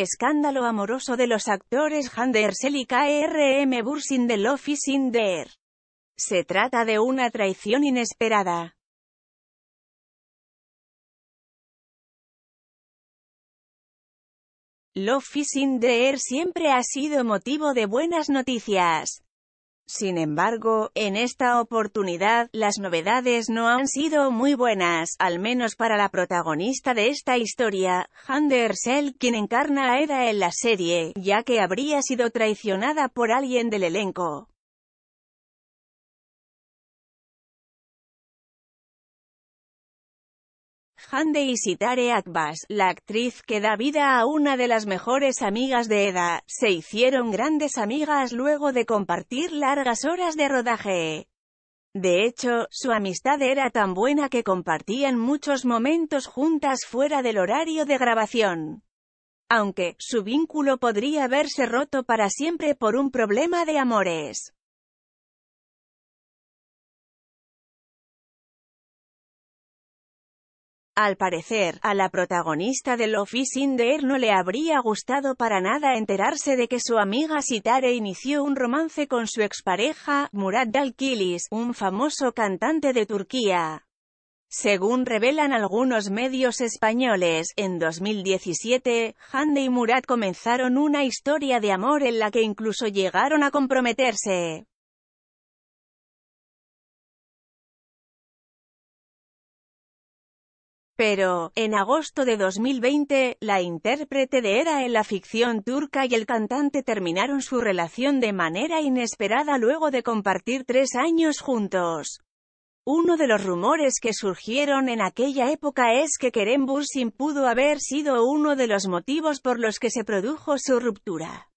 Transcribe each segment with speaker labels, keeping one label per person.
Speaker 1: Escándalo amoroso de los actores Handersel y K.R.M. Bursin de Love is in the. Se trata de una traición inesperada. Love is in the siempre ha sido motivo de buenas noticias. Sin embargo, en esta oportunidad, las novedades no han sido muy buenas, al menos para la protagonista de esta historia, Hande Ersel, quien encarna a Eda en la serie, ya que habría sido traicionada por alguien del elenco. Hande y Sitare Akbas, la actriz que da vida a una de las mejores amigas de Eda, se hicieron grandes amigas luego de compartir largas horas de rodaje. De hecho, su amistad era tan buena que compartían muchos momentos juntas fuera del horario de grabación. Aunque, su vínculo podría haberse roto para siempre por un problema de amores. Al parecer, a la protagonista de Love is in the Air no le habría gustado para nada enterarse de que su amiga Sitare inició un romance con su expareja, Murat Dalkilis, un famoso cantante de Turquía. Según revelan algunos medios españoles, en 2017, Hande y Murat comenzaron una historia de amor en la que incluso llegaron a comprometerse. Pero, en agosto de 2020, la intérprete de Era en la ficción turca y el cantante terminaron su relación de manera inesperada luego de compartir tres años juntos. Uno de los rumores que surgieron en aquella época es que Kerem Bursin pudo haber sido uno de los motivos por los que se produjo su ruptura.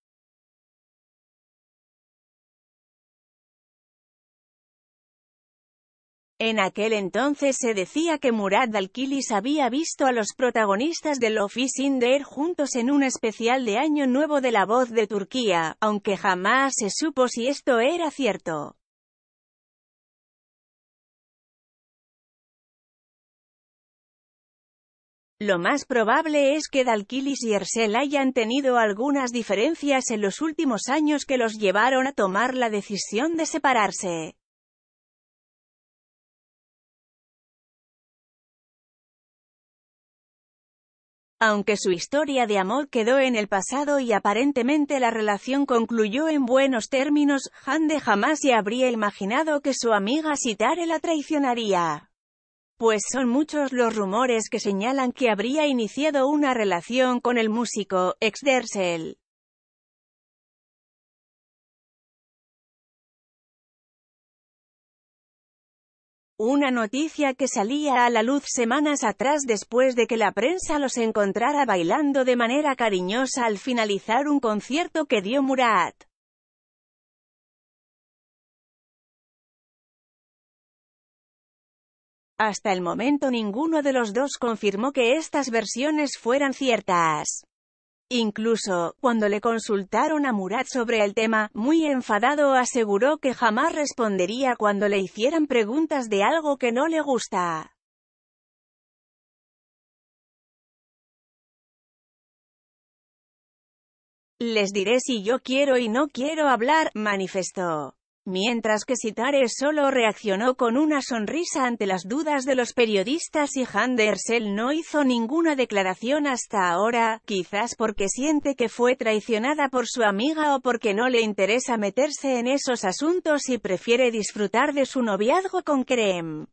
Speaker 1: En aquel entonces se decía que Murad Dalkilis había visto a los protagonistas de Love is in juntos en un especial de Año Nuevo de la Voz de Turquía, aunque jamás se supo si esto era cierto. Lo más probable es que Dalkilis y Ersel hayan tenido algunas diferencias en los últimos años que los llevaron a tomar la decisión de separarse. Aunque su historia de amor quedó en el pasado y aparentemente la relación concluyó en buenos términos, Hande jamás se habría imaginado que su amiga Sitare la traicionaría. Pues son muchos los rumores que señalan que habría iniciado una relación con el músico, ex Dersel. Una noticia que salía a la luz semanas atrás después de que la prensa los encontrara bailando de manera cariñosa al finalizar un concierto que dio Murat. Hasta el momento ninguno de los dos confirmó que estas versiones fueran ciertas. Incluso, cuando le consultaron a Murat sobre el tema, muy enfadado aseguró que jamás respondería cuando le hicieran preguntas de algo que no le gusta. Les diré si yo quiero y no quiero hablar, manifestó. Mientras que Sitare solo reaccionó con una sonrisa ante las dudas de los periodistas y Handersel no hizo ninguna declaración hasta ahora, quizás porque siente que fue traicionada por su amiga o porque no le interesa meterse en esos asuntos y prefiere disfrutar de su noviazgo con Kerem.